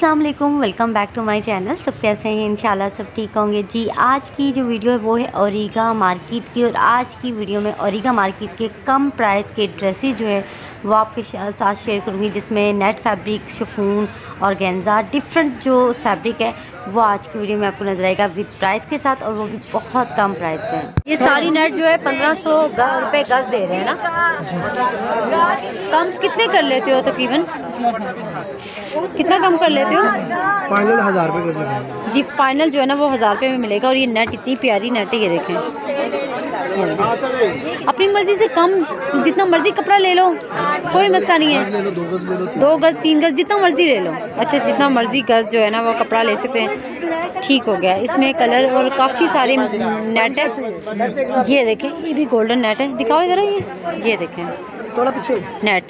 अस्सलाम वालेकुम welcome back to my channel सब कैसे हैं? इंशाल्लाह सब ठीक होंगे। जी, आज की जो वीडियो है, वो है औरिगा मार्केट की। और आज की वीडियो में औरिगा मार्केट के कम प्राइस के ड्रेसेस जो है वो आपके साथ शेयर करूँगी जिसमें नेट फैब्रिक शफून और गेंजा डिफरेंट जो फैब्रिक है वो आज की वीडियो में आपको नज़र आएगा विद प्राइस के साथ और वो भी बहुत कम प्राइस पे है। ये सारी नेट जो है पंद्रह सौ रुपये गज दे रहे हैं ना? कम कितने कर लेते हो तकरीबन? कितना कम कर लेते हो? फाइनल हज़ार रुपये जी फाइनल जो है ना वो हज़ार रुपये में मिलेगा और ये नेट इतनी प्यारी नेट है ये देखें। अपनी मर्ज़ी से कम जितना मर्ज़ी कपड़ा ले लो कोई मसला नहीं है। दो गज तीन गज जितना मर्ज़ी ले लो। अच्छा जितना मर्ज़ी गज जो है ना वो कपड़ा ले सकते हैं। ठीक हो गया। इसमें कलर और काफ़ी सारे नेट है। ये देखें ये भी गोल्डन नेट है। दिखाओ इधर ये। ये देखें। थोड़ा पीछे। नेट।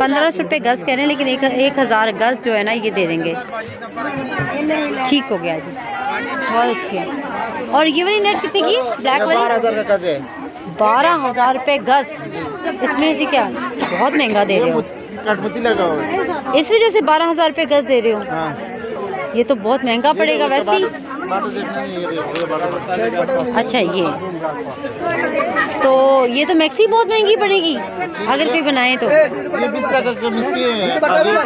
पंद्रह सौ रुपये गज़ कह रहे हैं लेकिन एक एक हज़ार गज़ जो है ना ये दे देंगे। ठीक हो गया जी। बहुत अच्छी है और ये वाली नेट कितने की ब्लैक वाली हज़ार का गज है बारह हज़ार रुपये गज़ इसमें जी क्या बहुत महँगा दे रहे हो कठपुती लगा हुआ है इस वजह से बारह हज़ार रुपये गज़ दे रहे हो हाँ ये तो बहुत महँगा पड़ेगा वैसे ही है, अच्छा ये तो ये तो मैक्सी बहुत महँगी पड़ेगी। अगर कोई बनाए तो। ये बीस लाख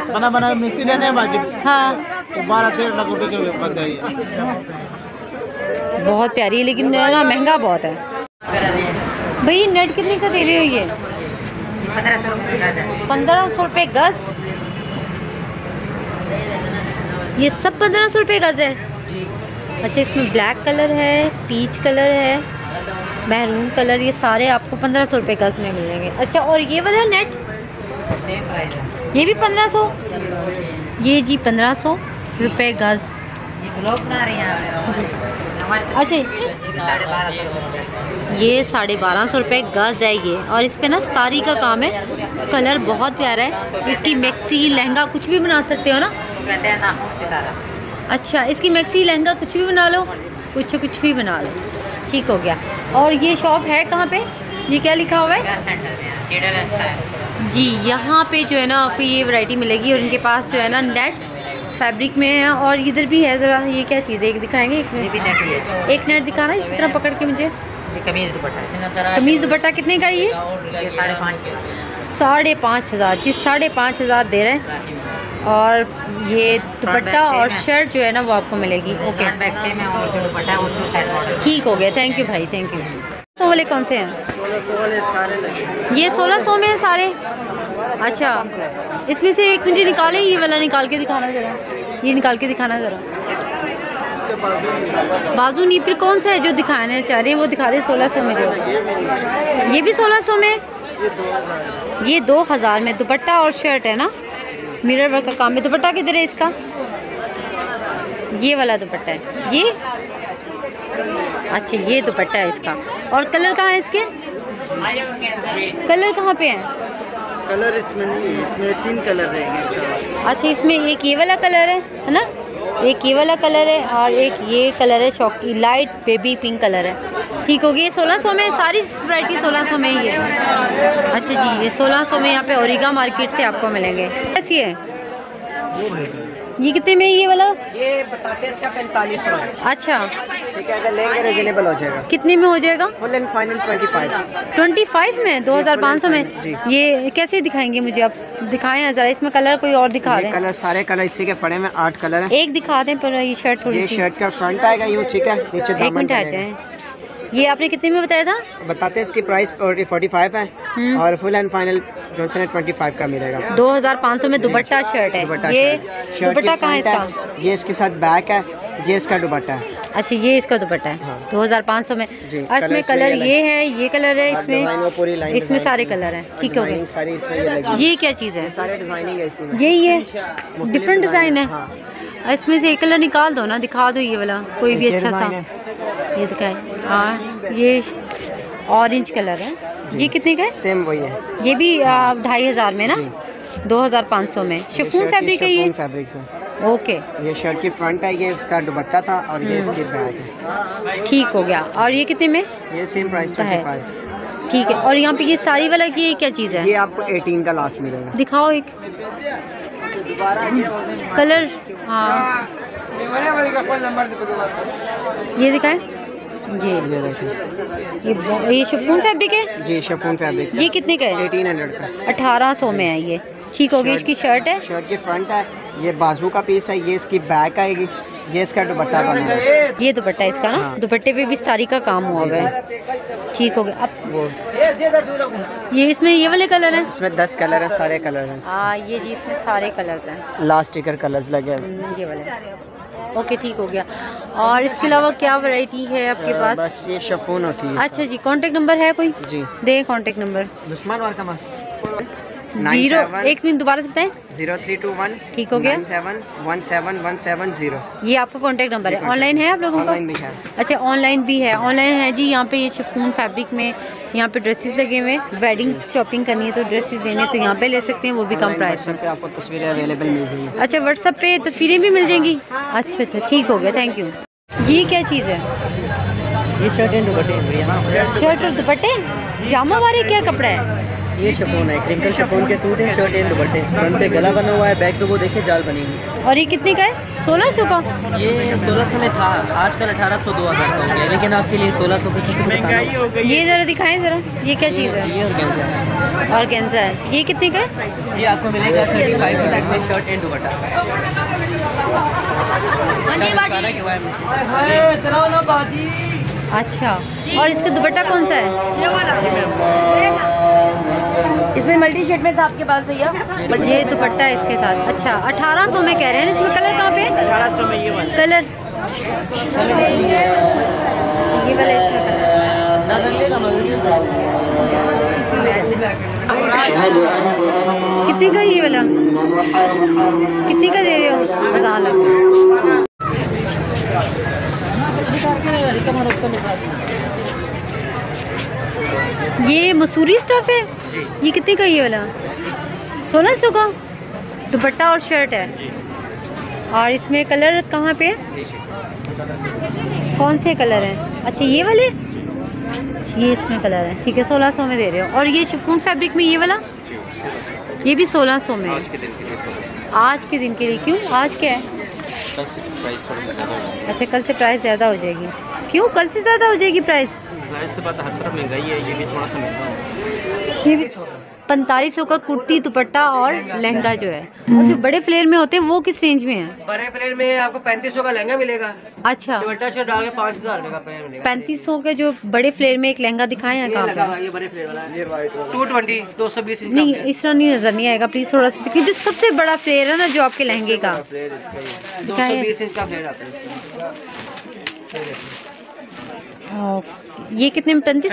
बना बना मिक्सी लेने हाँ बारह तेरह लाख रुपए के बंद है बहुत प्यारी है लेकिन ना महँगा बहुत है। भाई नेट कितने का दे रहे हो ये? पंद्रह सौ रुपये गज। ये सब पंद्रह सौ रुपये गज है। अच्छा इसमें ब्लैक कलर है पीच कलर है। महरून कलर ये सारे आपको पंद्रह सौ रुपये गज में मिलेंगे अच्छा और ये वाला नेट सेम प्राइस ये भी पंद्रह सौ? ये जी पंद्रह सौ रुपये गज। ये ब्लॉग बना रही हैं आप। हमारे तो अच्छा ये साढ़े बारह सौ रुपये गज है ये। और इस पर ना स्तारी का काम है। कलर बहुत प्यारा है। इसकी मैक्सी लहंगा कुछ भी बना सकते हो ना? अच्छा इसकी मैक्सी लहंगा कुछ भी बना लो। कुछ कुछ भी बना लो। ठीक हो गया। और ये शॉप है कहाँ पे? ये क्या लिखा हुआ है? जी यहाँ पे जो है ना आपको ये वैरायटी मिलेगी और इनके पास जो है ना नेट फैब्रिक में है और इधर भी है ज़रा ये क्या चीज़ है? एक दिखाएँगे एक भी नेट एक नेट दिखाना इस तरह पकड़ के मुझे। कमीज दुपट्टा कमीज़ कितने का ये? ये साढ़े पाँच साढ़े पाँच हज़ार जी साढ़े पाँच हज़ार दे रहे हैं। और ये दुपट्टा और शर्ट जो है ना वो आपको मिलेगी। ओके ठीक हो गया। थैंक यू भाई थैंक यू सौ वाले कौन से हैं? ये सोलह सौ में है सारे? अच्छा। इसमें से एक मुझे निकाले ये वाला निकाल के दिखाना ज़रा। ये निकाल के दिखाना ज़रा। बाजू नी फिर कौन सा है जो दिखाने चाह रहे हैं? वो दिखा दे सोलह सौ में जो। ये भी सोलह सौ में? ये दो हज़ार में। दुपट्टा और शर्ट है ना? मिरर वर्क का काम है। दुपट्टा किधर है इसका? ये वाला दुपट्टा है। ये? अच्छा ये दुपट्टा है इसका। और कलर कहाँ है इसके? कलर कहाँ पे है? कलर इसमें नहीं है इसमें तीन कलर रहेंगे अच्छा अच्छा इसमें एक ये वाला कलर है है ना? एक ये वाला कलर है और एक ये कलर है शॉकी लाइट बेबी पिंक कलर है। ठीक हो गया सोलह सौ में सारी वैरायटी सोलह सौ में ही है। अच्छा जी ये सोलह सौ में यहाँ पे ओरिगा मार्केट से आपको मिलेंगे। कैसी है? ये कितने में है ये वाला? ये बताते हैं इसका पैंतालीस सौ अच्छा। ठीक है अगर लेंगे रिजनेबल हो जाएगा। कितने में हो जाएगा? Full and final twenty five twenty five में? दो हज़ार पाँच सौ में? जी। ये कैसे दिखाएँगे मुझे? आप दिखाएँ ज़रा इसमें कलर कोई और दिखा ये दें। कलर सारे कलर इसी के पड़े में आठ कलर हैं। एक दिखा दें पर ये शर्ट थोड़ी ये शर्ट का फ्रंट आएगा यूँ ठीक है नीचे एक मिनट आ जाए। ये आपने कितने में बताया था? बताते हैं इसकी प्राइस फोर्टी फाइव है हम्म। और फुल एंड फाइनल जॉनसन है ट्वेंटी फाइव का मिलेगा। दो हज़ार पाँच सौ में दुपट्टा शर्ट है। ये दुपट्टा कहाँ है इसका? ये इसके साथ बैक है ये इसका दुपट्टा है। अच्छा ये इसका दुपट्टा है। हाँ। दो हज़ार पाँच सौ में। और इसमें कलर ये है। ये कलर है पूरी इसमें इसमें सारे कलर हैं। ठीक हो गए ये क्या चीज़ है? है यही है? डिफरेंट डिज़ाइन है। हाँ? इसमें से एक कलर निकाल दो ना दिखा दो ये वाला कोई भी अच्छा सा। है। ये दिखाए। हाँ ये ऑरेंज कलर है। ये कितने का है? सेम वही है। ये भी ढाई हज़ार में ना? दो हज़ार पाँच सौ में। शिफून फैब्रिक है ये? फैब्रिक से। ओके ये शर्ट की फ्रंट है ये उसका दुपट्टा था और ये हम्म। इसकी बैक है। ठीक हो गया। और ये कितने में? ये सेम प्राइस का है। ठीक है। और यहाँ पे ये सारी वाला की ये क्या चीज़ है? ये आपको 18 का लास्ट मिलेगा। दिखाओ एक। कलर हाँ। ये दिखाएँ। ये ये ये शिफॉन फैब्रिक है? जी शेफोन फैब्रिक ये कितने का है? एटीन हंड्रेड का। अठारह सौ में है ये। ठीक हो गया इसकी शर्ट है? शर्ट की फ्रंट है ये बाजू का पीस है ये इसकी बैक आएगी ये इसका दुपट्टा बना है। ये दुपट्टा इसका ना? हाँ। दुपट्टे पे भी तारी का काम हुआ हुआ है। ठीक हो गया। अब वो। ये इसमें ये वाले कलर हैं? इसमें दस कलर है सारे कलर हैं। हाँ ये जी इसमें सारे कलर हैं। लास्ट स्टिकर कलर्स लगे हैं हम्म, ये वाले। ओके ठीक हो गया। और इसके अलावा क्या वैरायटी है आपके पास? बस ये शेफोन होती है अच्छा जी कांटेक्ट नंबर है कोई? जी। दे कांटेक्ट नंबर दुश्मन वार कमा ज़ीरो एक मिनट दोबारा से बताएँ। ज़ीरो थ्री टू वन ठीक हो गया। Seven one seven one seven zero ये आपका कांटेक्ट नंबर है। ऑनलाइन है आप लोगों का? ऑनलाइन भी है। अच्छा ऑनलाइन भी है। ऑनलाइन है जी यहाँ पे ये शिफॉन फैब्रिक में यहाँ पे ड्रेसेस लगे हुए हैं। वेडिंग शॉपिंग करनी है तो ड्रेसेस लेने हैं तो यहाँ पे ले सकते हैं वो भी कम प्राइस पे आपको तस्वीरें अवेलेबल मिल जाएँगी। अच्छा व्हाट्सएप पे तस्वीरें भी मिल जाएँगी? अच्छा अच्छा ठीक हो गया थैंक यू ये क्या चीज़ है? ये शर्ट एंड दुपट्टे शर्ट और दुपट्टे? जामा वाले क्या कपड़ा है? ये शिफोन है क्रिंकल शिफोन के सूट है शर्ट एंड दुपट्टे। फ्रंट पे गला बना हुआ है बैक पे वो देखिए जाल बनी हुई और ये कितने का है? सोलह सौ का? ये सोलह सौ में था। आजकल अठारह सौ दो हज़ार का हो गया। लेकिन आपके लिए सोलह सौ पच्चीस ये ज़रा दिखाएँ ज़रा। ये क्या चीज़ है? ये और है। और गेंजा है। ये कितने का है? ये आपको मिलेगा थर्टी फाइव तक में शर्ट एंड दुपट्टा। के अच्छा। और इसका दुपट्टा कौन सा है? इसमें मल्टी शेड में था आपके पास भैया? ये दुपट्टा है इसके साथ। अच्छा अठारह सौ में कह रहे हैं इसमें कलर कहाँ पे अठारह सौ में ये कलर ये वाला इसमें कितने का है ये वाला? कितने का दे रहे हो? मसाला ये मसूरी स्टफ़ है? ये कितने का ये वाला? सोलह सौ का? दुपट्टा और शर्ट है। और इसमें कलर कहाँ पे कौन से कलर हैं? अच्छा ये वाले? अच्छा, ये इसमें कलर है। ठीक है सोलह सौ में दे रहे हो। और ये शिफॉन फैब्रिक में ये वाला? ये भी सोलह सौ में। है आज के दिन के लिए क्यों? आज क्या है? अच्छा कल से प्राइस ज़्यादा हो जाएगी। क्यों? कल से ज़्यादा हो जाएगी प्राइस ज़ाहिर सी बात हर तरफ़ महँगाई है ये भी थोड़ा सा महँगा है ये भी पैंतालीस सौ का कुर्ती दुपट्टा और लहंगा जो है। और जो बड़े फ्लेयर में होते हैं वो किस रेंज में है? बड़े प्लेट में आपको पैंतीस सौ का लहंगा मिलेगा। अच्छा। दुपट्टा शर्ट डाल के पाँच हज़ार का मिलेगा। पैंतीस सौ के जो बड़े फ्लेयर में एक लहंगा दिखाए हैं कहाँ पे? ये बड़े प्लेट वाला टू ट्वेंटी दो सौ बीस नहीं इस तरह नहीं नज़र नहीं आएगा प्लीज़ थोड़ा सा जो सबसे बड़ा फ्लेयर है ना जो आपके लहंगे का। दो सौ बीस इंच का प्लेट आता है इसका। हाँ, ये कितने में पैंतीस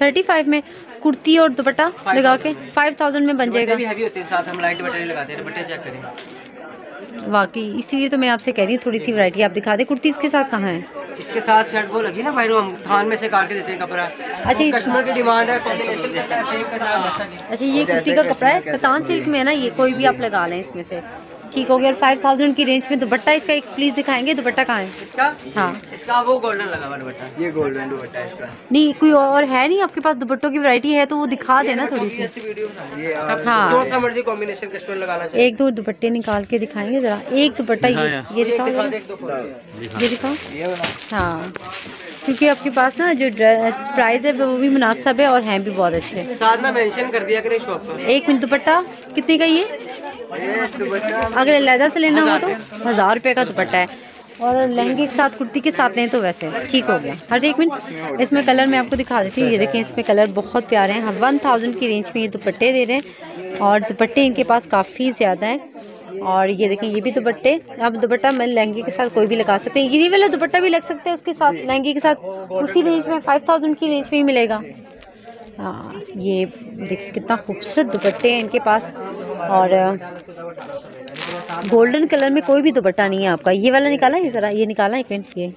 थर्टी फाइव। में? कुर्ती और दुपट्टा लगा के? फाइव थाउज़ेंड में बन जाएगा। हैवी होते हैं साथ हम लाइट दुपट्टे लगाते हैं दुपट्टे चेक करें। वाकई इसीलिए तो मैं आपसे कह रही हूँ थोड़ी सी वैरायटी आप दिखा दें। कुर्ती इसके साथ कहाँ है? इसके साथ शर्ट वो लगी ना भाई हम थान में से काट के देते हैं कपड़ा। अच्छा कस्टमर की डिमांड है कॉम्बिनेशन करना है सेम करना है अच्छा ये कुर्ती का कपड़ा है? कतान सिल्क में है ना ये कोई भी आप लगा लें इसमें से। ठीक हो गया और फाइव थाउज़ेंड की रेंज में दुपट्टा इसका एक प्लीज़ दिखाएँगे दुपट्टा कहाँ है? इसका? हाँ। इसका वो गोल्डन लगा हुआ दुपट्टा। ये गोल्डन दुपट्टा इसका। नहीं कोई और है नहीं? आपके पास दुपट्टों की वैरायटी है तो वो दिखा देना थोड़ी सी। वीडियो ये हाँ। हाँ। जो सा मर्ज़ी कॉम्बिनेशन कस्टमर लगाना चाहिए। एक दो दुपट्टे निकाल के दिखाएँगे जरा। एक दुपट्टा ये ये दिखाओ। ये दिखाओ। हाँ। क्योंकि आपके पास ना जो प्राइस है वो भी मुनासिब है और हैं भी बहुत अच्छे। साथ ना मेंशन कर दिया करें शॉप पर। एक मिनट दुपट्टा। कितने का ये? अगर अलहदा से लेना हो तो हज़ार रुपये का दुपट्टा है। और लहंगे के साथ, कुर्ती के साथ लें तो वैसे ठीक हो गया। हर एक मिनट, इसमें कलर मैं आपको दिखा देती हूँ। ये देखें इसमें कलर बहुत प्यारे हैं। वन थाउज़ेंड की रेंज में ये दुपट्टे दे रहे हैं। और दुपट्टे इनके पास काफ़ी ज़्यादा हैं। और ये देखें ये भी दुपट्टे। अब दुपट्टा मैं लहंगे के साथ कोई भी लगा सकते हैं। ये वाला दुपट्टा भी लग सकते हैं उसके साथ। लहंगे के साथ उसी रेंज में फाइव थाउज़ेंड की रेंज में ही मिलेगा। हाँ ये देखिए, कितना खूबसूरत दुपट्टे हैं इनके पास। और गोल्डन कलर में कोई भी दुपट्टा नहीं है आपका। ये वाला निकाला है ज़रा, ये निकाला एक मिनट, ये।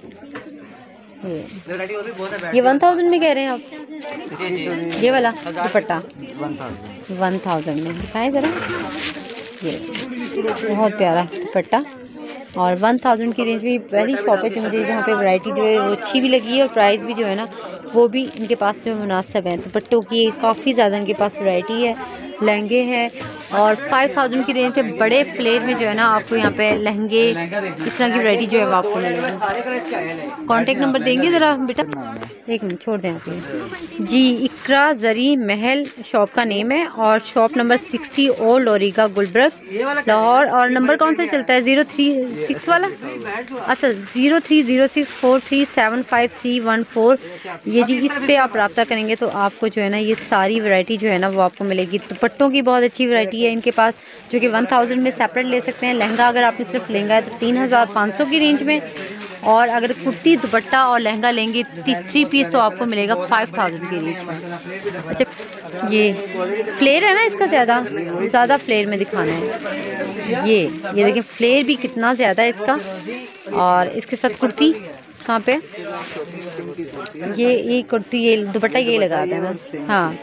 ये। वन थाउज़ेंड में कह रहे हैं आप? ये वाला दुपट्टा। वन थाउज़ेंड में। दिखाएँ ज़रा। ये, बहुत प्यारा दुपट्टा। और वन थाउज़ेंड की रेंज में पहली शॉप है जो मुझे जहाँ पे वैरायटी जो है वो अच्छी भी लगी है और प्राइस भी जो है ना, वो भी इनके पास जो मुनासिब है। दुपट्टों की काफ़ी ज़्यादा इनके पास वैरायटी है। लहंगे हैं और 5000 की रेंज पे बड़े फ्लेयर में जो है ना आपको यहाँ पे लहंगे इस तरह की वैरायटी जो है वो आपको मिलेगी कॉन्टेक्ट नंबर देंगे ज़रा, बेटा? एक मिनट, छोड़ दें आप जी, इकरा जरी महल शॉप का नेम है और शॉप नंबर 60 ओल्ड ओरिगा गुलबर्ग, लाहौर। और नंबर कौन सा चलता है? ज़ीरो थ्री सिक्स वाला? अच्छा zero three zero six four three seven five three one four ये जी, इस पे आप रब्ता करेंगे तो आपको जो है ना ये सारी वैरायटी जो है ना वो आपको मिलेगी। दुपट्टों की बहुत अच्छी वैरायटी है, इनके पास, जो कि वन थाउज़ेंड में सेपरेट ले सकते हैं। लहंगा अगर आपने सिर्फ़ लहंगा है तो तीन हज़ार पाँच सौ की रेंज में। और अगर कुर्ती, दुपट्टा और लहंगा लेंगे थ्री पीस तो आपको मिलेगा फाइव थाउज़ेंड की रेंज में। अच्छा ये फ्लेयर है ना इसका ज़्यादा? ज़्यादा फ्लेयर में दिखाना है। ये ये देखिए फ्लेयर भी कितना ज़्यादा है इसका। और इसके साथ कुर्ती। कहाँ पे? ये ये कुर्ती, ये दुपट्टा ये लगा देना। हाँ।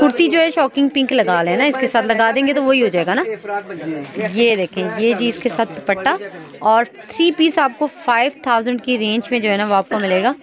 कुर्ती जो है शॉकिंग पिंक लगा लेना, इसके साथ लगा देंगे तो वही हो जाएगा ना। ये देखें, ये जी इसके साथ दुपट्टा। और थ्री पीस आपको फाइव थाउज़ेंड की रेंज में जो है ना, वो आपको मिलेगा।